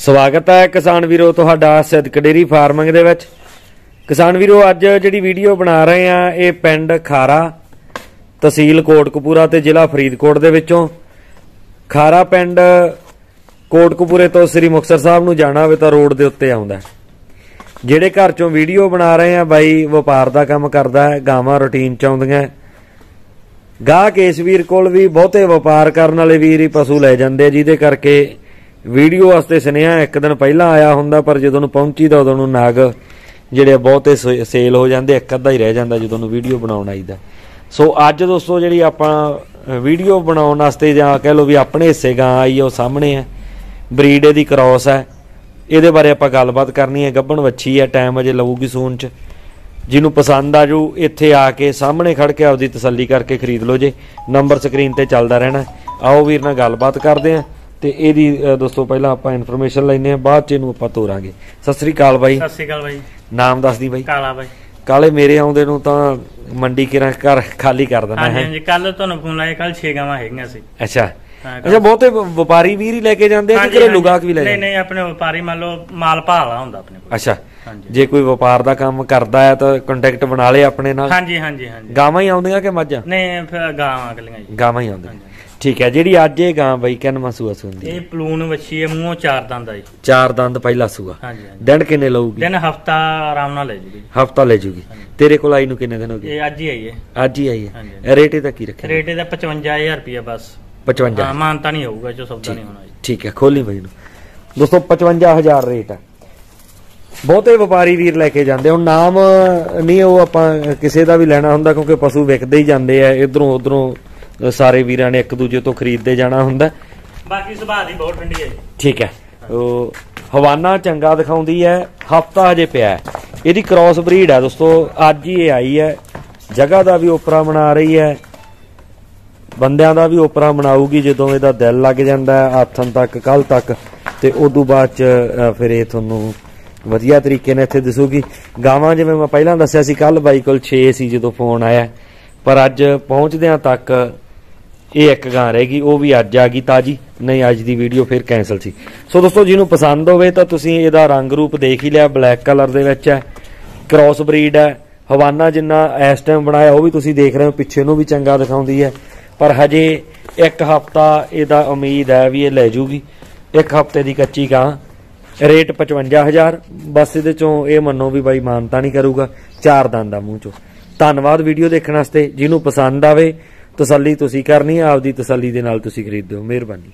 ਸਵਾਗਤ ਹੈ ਕਿਸਾਨ ਵੀਰੋ ਤੁਹਾਡਾ ਸਿੱਧਕ ਡੇਰੀ ਫਾਰਮਿੰਗ ਦੇ ਵਿੱਚ। ਕਿਸਾਨ ਵੀਰੋ, ਅੱਜ ਜਿਹੜੀ ਵੀਡੀਓ ਬਣਾ ਰਹੇ ਆ ਇਹ ਪਿੰਡ ਖਾਰਾ, ਤਹਿਸੀਲ ਕੋਟਕਪੂਰਾ ਤੇ ਜ਼ਿਲ੍ਹਾ ਫਰੀਦਕੋਟ ਦੇ ਵਿੱਚੋਂ। ਖਾਰਾ ਪਿੰਡ ਕੋਟਕਪੂਰੇ ਤੋਂ ਸ੍ਰੀ ਮੁਕਤਸਰ ਸਾਹਿਬ ਨੂੰ ਜਾਣਾ ਹੋਵੇ ਤਾਂ ਰੋਡ ਦੇ ਉੱਤੇ ਆਉਂਦਾ ਜਿਹੜੇ ਘਰ ਚੋਂ ਵੀਡੀਓ ਬਣਾ ਰਹੇ ਆ ਬਾਈ ਵਪਾਰ ਦਾ ਕੰਮ ਕਰਦਾ ਹੈ, ਗਾਵਾਂ ਰੁਟੀਨ ਚ ਆਉਂਦੀਆਂ ਗਾਹ ਇਸ ਵੀਰ ਕੋਲ ਵੀ ਬਹੁਤੇ ਵਪਾਰ ਕਰਨ ਵਾਲੇ ਵੀਰ ਹੀ ਪਸ਼ੂ ਲੈ ਜਾਂਦੇ ਜਿਹਦੇ ਕਰਕੇ ਵੀਡੀਓ ਵਾਸਤੇ ਸੁਨੇਹਾ ਇੱਕ ਦਿਨ ਪਹਿਲਾਂ ਆਇਆ ਹੁੰਦਾ, ਪਰ ਜਦੋਂ ਨੂੰ ਪਹੁੰਚੀ ਤਾਂ ਉਦੋਂ ਨੂੰ ਨਾਗ ਜਿਹੜੇ ਬਹੁਤੇ ਸੇ- ਸੇਲ ਹੋ ਜਾਂਦੇ, ਇੱਕ ਅੱਧਾ ਹੀ ਰਹਿ ਜਾਂਦਾ ਜਦੋਂ ਨੂੰ ਵੀਡੀਓ ਬਣਾਉਣ ਆਈਦਾ। ਸੋ ਅੱਜ ਦੋਸਤੋ ਜਿਹੜੀ ਆਪਾਂ ਵੀਡੀਓ ਬਣਾਉਣ ਵਾਸਤੇ ਜਾਂ ਕਹਿ ਲਓ ਵੀ ਆਪਣੇ ਹਿੱਸੇ ਗਾਂ ਆਈ ਉਹ ਸਾਹਮਣੇ ਹੈ ਬਰੀਡ ਇਹਦੀ ਕ੍ਰਾਸ ਹੈ ਇਹਦੇ ਬਾਰੇ ਆਪਾਂ ਗੱਲਬਾਤ ਕਰਨੀ ਹੈ, ਗੱਭਣ ਵੱਛੀ ਹੈ ਟਾਈਮ ਅਜੇ ਲਊਗੀ ਸੂਨ ਚ। ਜਿਹਨੂੰ ਪਸੰਦ ਆ ਜੂ, ਇੱਥੇ ਆ ਕੇ ਸਾਹਮਣੇ ਖੜ ਕੇ ਆਪਦੀ ਤਸੱਲੀ ਕਰਕੇ ਖਰੀਦ ਲਓ ਜੇ। ਨੰਬਰ ਸਕਰੀਨ ਤੇ ਚੱਲਦਾ ਰਹਿਣਾ। ਆਓ ਵੀਰ ਨਾਲ ਗੱਲਬਾਤ ਕਰਦੇ ਆ ਤੇ ਇਹਦੀ ਦੋਸਤੋ ਪਹਿਲਾਂ ਆਪਾਂ ਇਨਫੋਰਮੇਸ਼ਨ ਲੈਨੇ ਆ ਬਾਅਦ ਚ ਇਹਨੂੰ ਆਪਾਂ ਤੋਰਾਂਗੇ। ਸਤਿ ਸ੍ਰੀ ਅਕਾਲ ਬਾਈ। ਸਤਿ ਸ਼੍ਰੀ ਅਕਾਲ ਬਾਈ। ਨਾਮ ਦੱਸ ਦੀ ਬਾਈ। ਕਾਲਾ ਬਾਈ। ਕਾਲੇ ਮੇਰੇ ਆਉਂਦੇ ਨੂੰ ਤਾਂ ਮੰਡੀ ਕਿਰਾਂ ਘਰ ਖਾਲੀ ਕਰ ਦੇਣਾ ਹੈ? ਹਾਂਜੀ ਕੱਲ ਤੁਹਾਨੂੰ ਫੋਨ ਲਾਇਆ ਕੱਲ 6 ਗਾਵਾਂ ਹੈਗੀਆਂ ਸੀ। ਅੱਛਾ। ਅੱਛਾ ਬਹੁਤੇ ਵਪਾਰੀ ਵੀਰ ਹੀ ਲੈ ਕੇ ਜਾਂਦੇ ਆ ਕਿ ਹਾਂਜੀ, ਘਰੇ ਹਾਂਜੀ। ਲੁਗਾਕ ਵੀ ਲੈ ਨਹੀਂ ਜਾਂਦੇ? ਨਹੀਂ ਆਪਣੇ ਵਪਾਰੀ ਮੰਨ ਲਓ ਮਾਲ ਭਾਲਾ ਹੁੰਦਾ ਆਪਣੇ ਕੋਲ। ਅੱਛਾ। ਹਾਂਜੀ। ਜੇ ਕੋਈ ਵਪਾਰ ਦਾ ਕੰਮ ਕਰਦਾ ਹੈ ਤਾਂ ਕੰਟੈਕਟ ਬਣਾ ਲੇ ਆਪਣੇ ਨਾਲ। ਹਾਂਜੀ ਹਾਂਜੀ ਹਾਂਜੀ। ਗਾਵਾਂ ਹੀ ਆਉਂਦੀਆਂ ਕਿ ਮੱਝਾਂ? ਨਹੀਂ ਫਿਰ ਗਾਵਾਂ ਅਗਲੀਆਂ ਜੀ ਗਾਵਾਂ ਹੀ ਆਉਂਦੀਆਂ। ਠੀਕ ਹੈ ਜਿਹੜੀ ਅੱਜ ਇਹ ਗਾਂ ਬਈ ਕਿੰਨਵਾਂ ਸੂਆ ਸੁੰਦੀ ਇਹ ਪਲੂਨ ਵੱਛੀ ਹੈ ਮੂੰਹੋਂ ਚਾਰ ਦੰਦ ਆ ਜੀ। ਚਾਰ ਦੰਦ ਪਹਿਲਾ ਸੂਆ। ਹਾਂਜੀ ਹਾਂਜੀ। ਦਿਨ ਕਿੰਨੇ ਲਊਗੀ? ਦਿਨ ਹਫਤਾ ਆਰਾਮ ਨਾਲ ਲੈ ਜੂਗੀ। ਹਫਤਾ ਲੈ ਜੂਗੀ। ਤੇਰੇ ਕੋਲ ਆਈ ਨੂੰ ਕਿੰਨੇ ਦਿਨ ਹੋ ਗਏ? ਇਹ ਅੱਜ ਹੀ ਆਈ ਹੈ। ਅੱਜ ਹੀ ਆਈ ਹੈ। ਰੇਟ ਇਹਦਾ ਕੀ ਰੱਖਿਆ? ਰੇਟ ਇਹਦਾ 55000 ਰੁਪਇਆ ਬਸ। 55 ਹਾਂ ਮਾਨਤਾ ਨਹੀਂ ਹੋਊਗਾ ਜੋ ਸੌਦਾ ਨਹੀਂ ਹੋਣਾ ਜੀ। ਠੀਕ ਹੈ ਖੋਲੀ ਬਈ ਨੂੰ ਦੋਸਤੋ 55000 ਰੇਟ ਹੈ ਬਹੁਤੇ ਵਪਾਰੀ ਵੀਰ ਲੈ ਕੇ ਜਾਂਦੇ ਹੁਣ ਨਾਮ ਨਹੀਂ ਉਹ ਆਪਾਂ ਕਿਸੇ ਦਾ ਵੀ ਲੈਣਾ ਹੁੰਦਾ ਕਿਉਂਕਿ ਪਸ਼ੂ ਵਿਕਦੇ ਹੀ ਜਾਂਦੇ ਆ ਇਧਰੋਂ ਉਧਰੋਂ ਸਾਰੇ ਵੀਰਾਂ ਨੇ ਇੱਕ ਦੂਜੇ ਤੋਂ ਖਰੀਦਦੇ ਜਾਣਾ ਹੁੰਦਾ। ਬਾਕੀ ਸੁਭਾਅ ਦੀ ਬਹੁਤ ਠੰਡੀ ਹੈ ਜੀ। ਠੀਕ ਹੈ। ਉਹ ਹਵਾਨਾ ਚੰਗਾ ਦਿਖਾਉਂਦੀ ਹੈ ਹਫਤਾ ਹਜੇ ਪਿਆ। ਇਹਦੀ ਕ੍ਰਾਸ ਬਰੀਡ ਹੈ ਦੋਸਤੋ ਅੱਜ ਹੀ ਇਹ ਆਈ ਹੈ। ਜਗ੍ਹਾ ਦਾ ਵੀ ਓਪਰਾ ਬਣਾ ਰਹੀ ਹੈ। ਬੰਦਿਆਂ ਦਾ ਵੀ ਓਪਰਾ ਬਣਾਊਗੀ ਜਦੋਂ ਇਹਦਾ ਦਿਲ ਲੱਗ ਜਾਂਦਾ ਆਥਨ ਤੱਕ ਕੱਲ ਤੱਕ। ਤੇ ਉਦੋਂ ਬਾਅਦ ਚ ਫਿਰ ਇਹ ਤੁਹਾਨੂੰ ਵਧੀਆ ਤਰੀਕੇ ਨਾਲ ਇੱਥੇ ਦਿਸੂਗੀ। ਗਾਵਾਂ ਜਿਵੇਂ ਮੈਂ ਪਹਿਲਾਂ ਦੱਸਿਆ ਸੀ ਕੱਲ ਬਾਈ ਕੋਲ 6 ਸੀ ਜਦੋਂ ਫੋਨ ਆਇਆ। ਪਰ ਅੱਜ ਪਹੁੰਚਦਿਆਂ ਤੱਕ ਇਹ ਇੱਕ ਗਾਂ ਰਹੇਗੀ ਉਹ ਵੀ ਅੱਜ ਆ ਗਈ ਤਾਜੀ। ਨਹੀਂ, ਅੱਜ ਦੀ ਵੀਡੀਓ ਫਿਰ ਕੈਨਸਲ ਸੀ। ਸੋ ਦੋਸਤੋ, ਜਿਹਨੂੰ ਪਸੰਦ ਹੋਵੇ ਤਾਂ ਤੁਸੀਂ ਇਹਦਾ ਰੰਗ ਰੂਪ ਦੇਖ ਹੀ ਲਿਆ, ਬਲੈਕ ਕਲਰ ਦੇ ਵਿੱਚ ਹੈ ਕ੍ਰਾਸ ਬਰੀਡ ਹੈ, ਹਵਾਨਾ ਜਿੰਨਾ ਇਸ ਟਾਈਮ ਬਣਾਇਆ, ਉਹ ਵੀ ਤੁਸੀਂ ਦੇਖ ਰਹੇ ਹੋ, ਪਿੱਛੇ ਨੂੰ ਵੀ ਚੰਗਾ ਦਿਖਾਉਂਦੀ ਹੈ। ਪਰ ਹਜੇ ਇੱਕ ਹਫਤਾ ਇਹਦਾ ਉਮੀਦ ਹੈ ਵੀ ਇਹ ਲੈ ਜੂਗੀ। ਇੱਕ ਹਫ਼ਤੇ ਦੀ ਕੱਚੀ ਗਾਂ, ਰੇਟ 55000 ਬਸ ਇਹਦੇ ਚੋਂ ਇਹ ਮੰਨੋ ਵੀ ਬਾਈ ਮਾਨਤਾ ਨਹੀਂ ਕਰੂਗਾ, ਚਾਰ ਦੰਦ ਦਾ ਮੂੰਹ ਚੋਂ। ਧੰਨਵਾਦ ਵੀਡੀਓ ਦੇਖਣ ਵਾਸਤੇ, ਜਿਹਨੂੰ ਪਸੰਦ ਆਵੇ ਤਸੱਲੀ ਤੁਸੀਂ ਕਰਨੀ ਹੈ ਆਪਦੀ ਤਸੱਲੀ ਦੇ ਨਾਲ ਤੁਸੀਂ ਖਰੀਦੋ ਮਿਹਰਬਾਨੀ।